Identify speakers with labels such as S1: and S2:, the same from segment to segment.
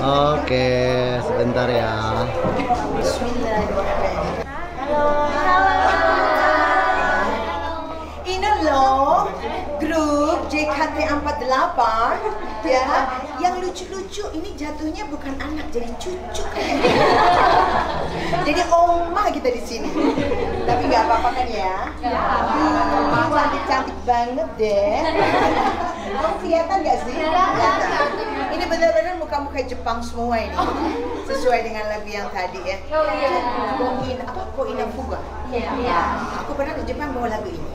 S1: Oke, sebentar ya.
S2: Bismillahirrahmanirrahim. Ini loh grup JKT48 ya yang lucu-lucu ini jatuhnya bukan anak jadi cucu kayaknya. Oma kita di sini. Tapi nggak apa-apa kan ya? Hmm, cantik-cantik banget deh. Kamu kelihatan nggak sih? Kelihatan. Ini benar-benar muka-muka Jepang semua ini. Sesuai dengan lagu yang tadi ya. Koin apa? Koina Fuga? Aku pernah ke Jepang bawa lagu ini.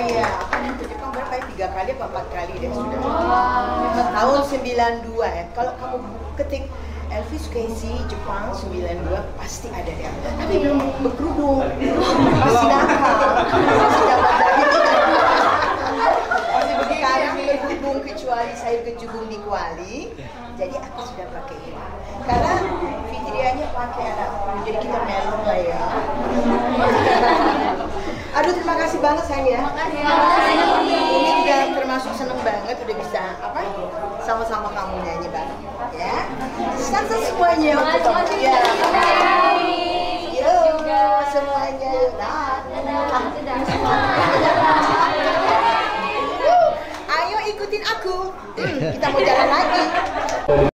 S2: Iya, aku pernah ke Jepang berapa ya? Tiga kali atau empat kali deh sudah. Tahun 92 ya. Kalau kamu ketik Elvis Casey Jepang 92 pasti ada dia. Tapi belum berkerudung. Masih nakal. Masih dapat dari Masih sekarang berhubung kecuali saya ke Jubung di Kuali. Jadi aku sudah pakai ini. Karena Fitrianya pakai anak jadi kita melon lah ya. Aduh terima kasih banget sayang ya. Ini juga termasuk seneng banget udah bisa apa sama-sama kamu nyanyi bareng ya. Sansa semuanya untuk ya. Yo semuanya. Ayo ikutin aku. Hmm, kita mau jalan lagi.